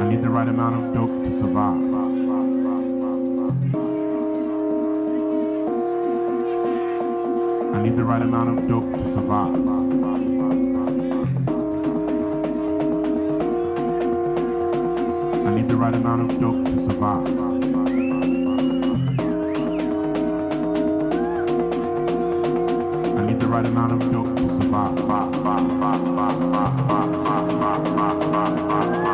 I need the right amount of dope to survive. I need the right amount of dope to survive. I need the right amount of dope to survive. I need the right amount of dope to survive.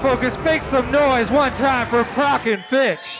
focus, make some noise one time for Prok and Fitch.